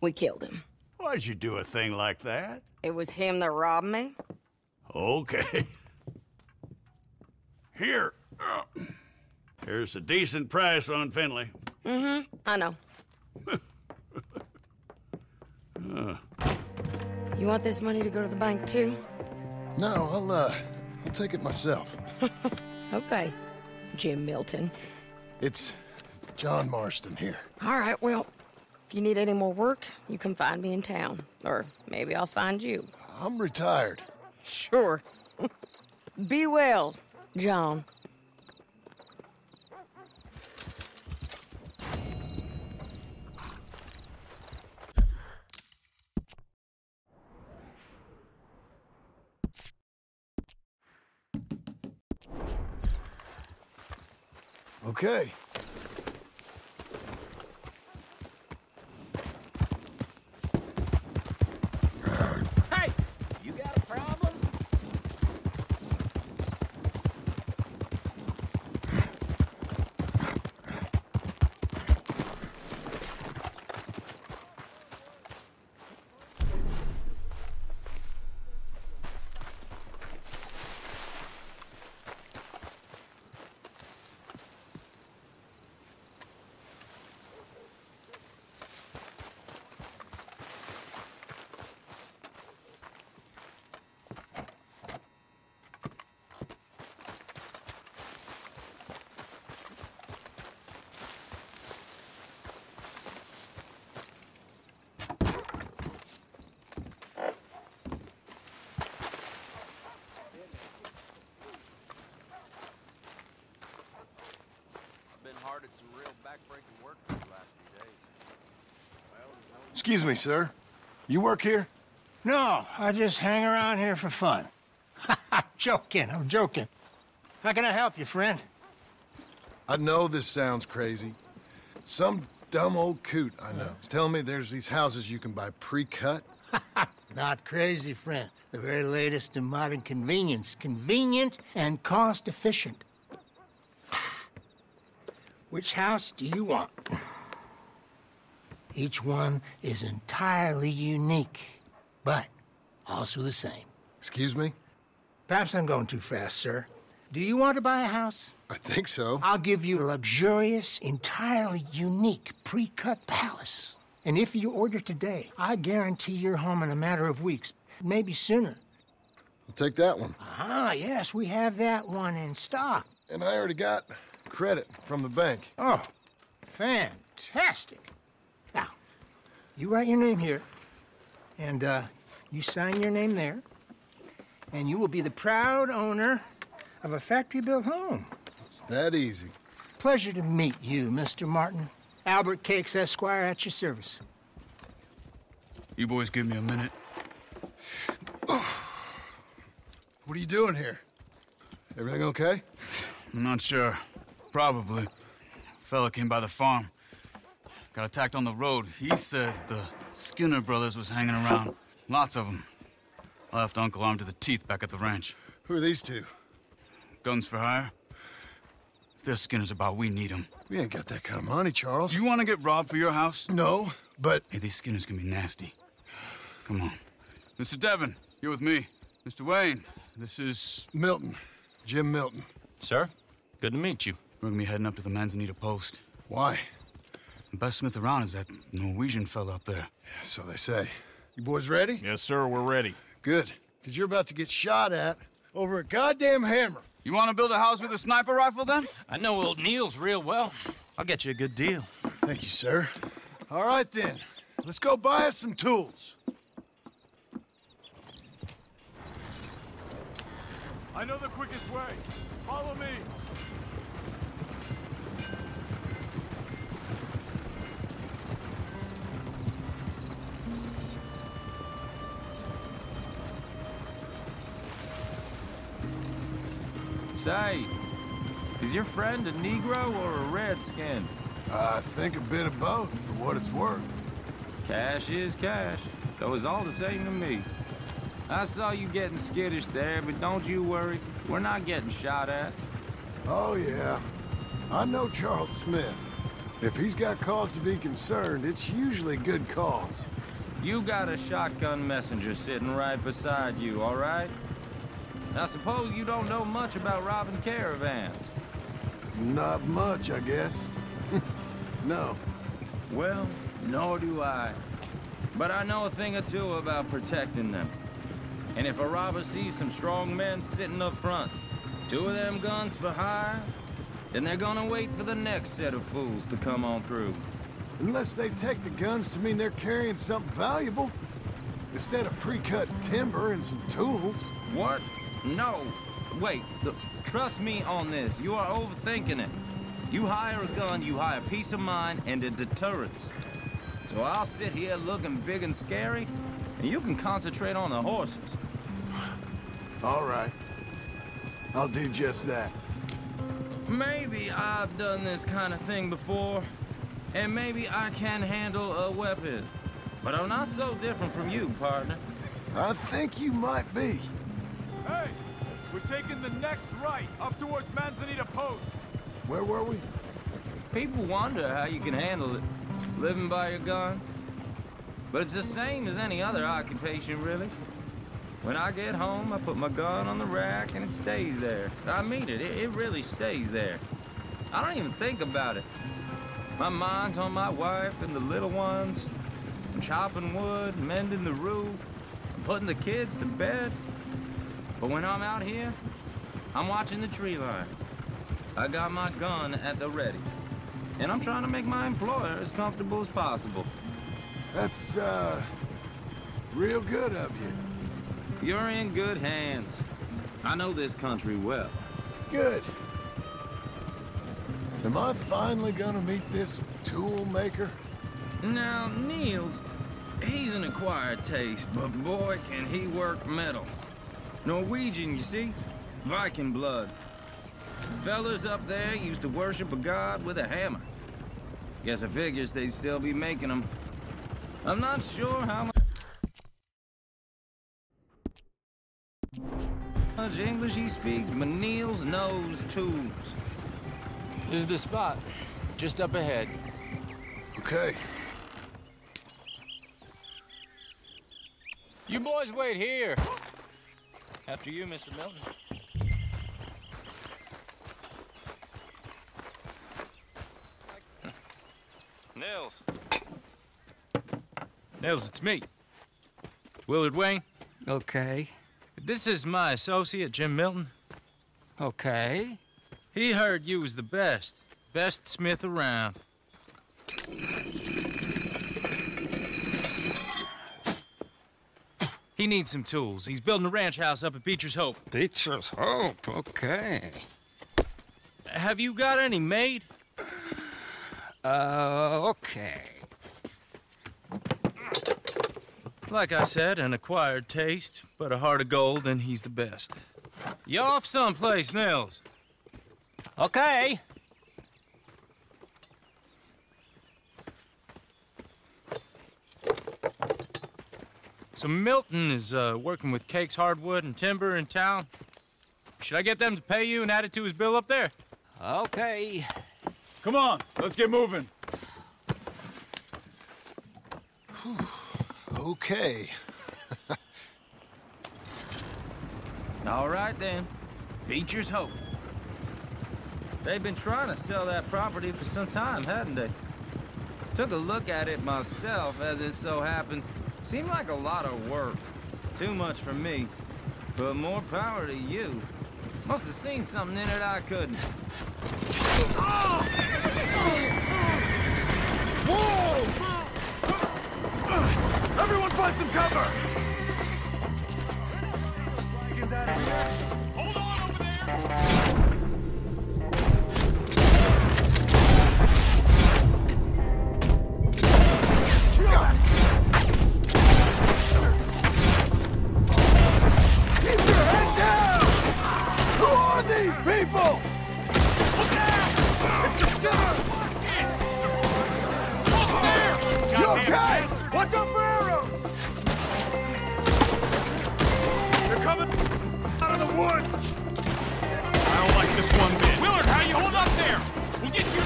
We killed him. Why'd you do a thing like that? It was him that robbed me. Okay. Here. Here's a decent price on Finley. Mm-hmm. I know. You want this money to go to the bank too? No, I'll, uh, I'll take it myself. Okay. Jim Milton. It's John Marston here. All right, well, if you need any more work, you can find me in town. Or maybe I'll find you. I'm retired. Sure. Be well, John. Okay. Hey! You got a problem? Been hard at some real backbreaking work these last few days. Excuse me, sir. You work here? No, I just hang around here for fun. I'm joking, I'm joking. How can I help you, friend? I know this sounds crazy. Some dumb old coot I know is telling me there's these houses you can buy pre-cut. Not crazy, friend. The very latest in modern convenience. Convenient and cost efficient. Which house do you want? Each one is entirely unique, but also the same. Excuse me? Perhaps I'm going too fast, sir. Do you want to buy a house? I think so. I'll give you a luxurious, entirely unique pre-cut palace. And if you order today, I guarantee you're home in a matter of weeks, maybe sooner. I'll take that one. Ah, yes, we have that one in stock. And I already got credit from the bank. Oh, fantastic. Now, you write your name here, and uh, you sign your name there, and you will be the proud owner of a factory-built home. It's that easy. Pleasure to meet you, Mr. Martin. Albert Cakes, Esquire, at your service. You boys give me a minute. What are you doing here? Everything okay? I'm not sure. Probably. A Fella came by the farm. Got attacked on the road. He said the Skinner brothers was hanging around. Lots of them. Left Uncle armed to the teeth back at the ranch. Who are these two? Guns for hire? If they're Skinner's about, we need them. We ain't got that kind of money, Charles. You want to get robbed for your house? No, but Hey, these Skinners can be nasty. Come on. Mr. Devon, you're with me. Mr. Wayne, this is... Milton. Jim Milton. Sir, good to meet you. We're gonna be heading up to the Manzanita Post. Why? The best smith around is that Norwegian fella up there. Yeah, So they say. You boys ready? Yes, sir, we're ready. Good. Because you're about to get shot at over a goddamn hammer. You want to build a house with a sniper rifle, then? I know old Niels real well. I'll get you a good deal. Thank you, sir. All right, then. Let's go buy us some tools. I know the quickest way. Follow me. Say, is your friend a Negro or a Redskin? I think a bit of both, for what it's worth. Cash is cash, though it's all the same to me. I saw you getting skittish there, but don't you worry. We're not getting shot at. Oh, yeah. I know Charles Smith. If he's got cause to be concerned, it's usually good cause. You got a shotgun messenger sitting right beside you, all right? Now suppose you don't know much about robbing caravans. Not much, I guess. no. Well, nor do I. But I know a thing or two about protecting them. And if a robber sees some strong men sitting up front, two of them guns behind, then they're gonna wait for the next set of fools to come on through. Unless they take the guns to mean they're carrying something valuable. Instead of pre-cut timber and some tools. What? No. Wait, th- trust me on this. You are overthinking it. You hire a gun, you hire peace of mind and a deterrence. So I'll sit here looking big and scary, and you can concentrate on the horses. All right. I'll do just that. Maybe I've done this kind of thing before, and maybe I can handle a weapon. But I'm not so different from you, partner. I think you might be. Hey, we're taking the next right, up towards Manzanita Post. Where were we? People wonder how you can handle it, living by your gun. But it's the same as any other occupation, really. When I get home, I put my gun on the rack and it stays there. I mean it, it, it really stays there. I don't even think about it. My mind's on my wife and the little ones. I'm chopping wood, mending the roof, I'm putting the kids to bed. But when I'm out here, I'm watching the tree line. I got my gun at the ready. And I'm trying to make my employer as comfortable as possible. That's, uh, real good of you. You're in good hands. I know this country well. Good. Am I finally gonna meet this tool maker? Now, Niels, he's an acquired taste, but boy, can he work metal. Norwegian, you see? Viking blood. Fellas up there used to worship a god with a hammer. Guess I figures they'd still be making them. I'm not sure how much much English he speaks, but Niels knows tools. This is the spot. Just up ahead. Okay. You boys wait here. After you, Mr. Milton. Nils. Nils, it's me. Willard Wayne. Okay. This is my associate, Jim Milton. Okay. He heard you was the best. Best smith around. He needs some tools. He's building a ranch house up at Beecher's Hope. Beecher's Hope. Okay. Have you got any made? Uh, okay. Like I said, an acquired taste, but a heart of gold, and he's the best. You off someplace, Nils? Okay. So Milton is uh, working with Cakes Hardwood and Timber in town. Should I get them to pay you and add it to his bill up there? Okay. Come on, let's get moving. Okay. All right then. Beecher's Hope. They've been trying to sell that property for some time, hadn't they? Took a look at it myself, as it so happens. Seemed like a lot of work. Too much for me. But more power to you. Must have seen something in it I couldn't. Everyone find some cover! woods! I don't like this one bit. Willard, how you hold up there? We'll get you...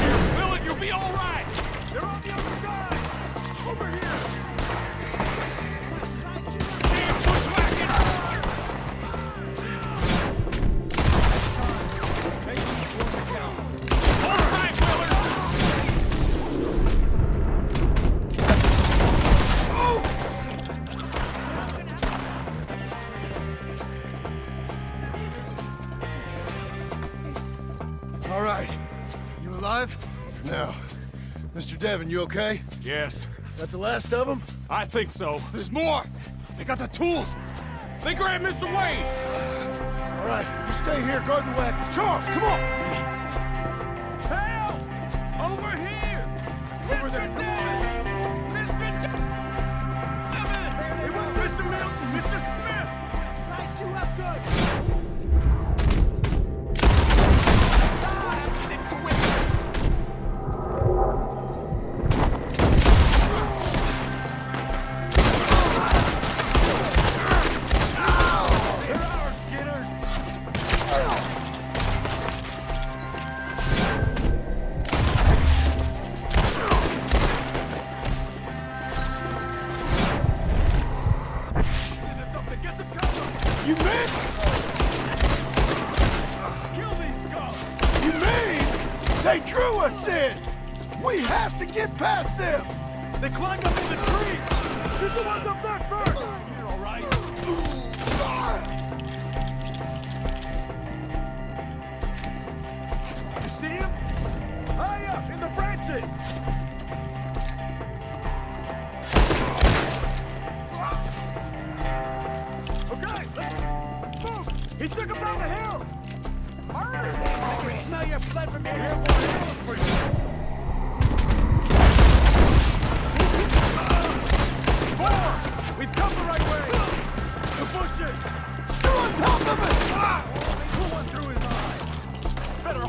Here, Willard, you'll be all right! Mr. Devon, you okay? Yes, That the last of them? I think so. There's more. They got the tools. They grabbed Mr. Wade. All right, you stay here, guard the wagons. Charles, come on! Past them! They climbed up in the trees! Shoot the ones up there first! You're all right. You see him? High up in the branches! Okay, let's move! He took him down the hill! Harder! I can smell your blood from here! Here's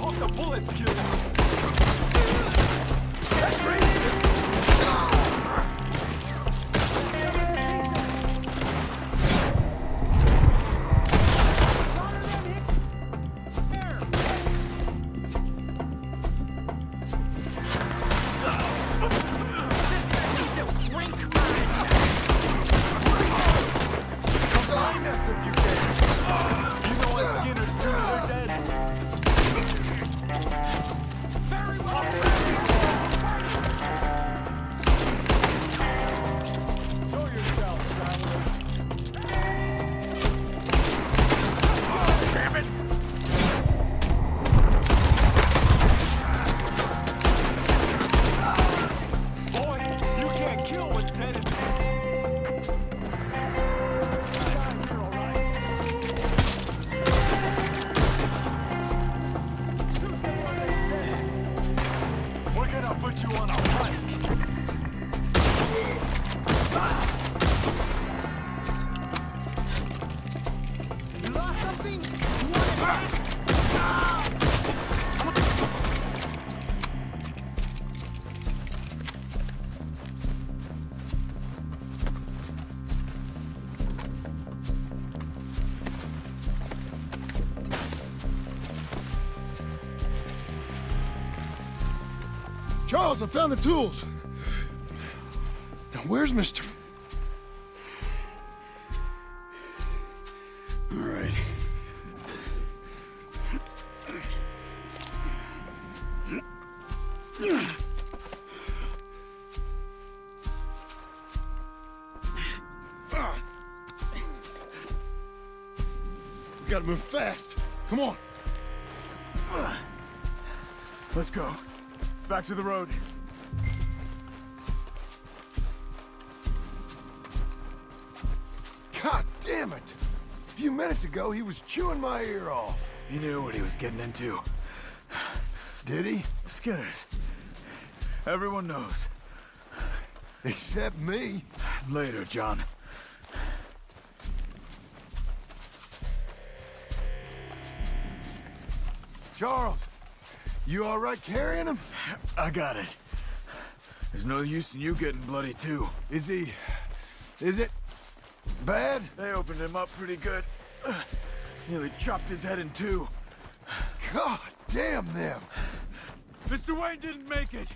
hope the bullets kill him! Find Charles, I found the tools. Now, where's Mr. All right. We gotta move fast. Come on. Let's go. Back to the road. God damn it! A few minutes ago, he was chewing my ear off. He knew what he was getting into. Did he? Skinners. Everyone knows. Except me. Later, John. Charles, you all right carrying him? I got it. There's no use in you getting bloody too. Is he... is it bad? They opened him up pretty good. Nearly chopped his head in two. God damn them. Mr. Wayne didn't make it.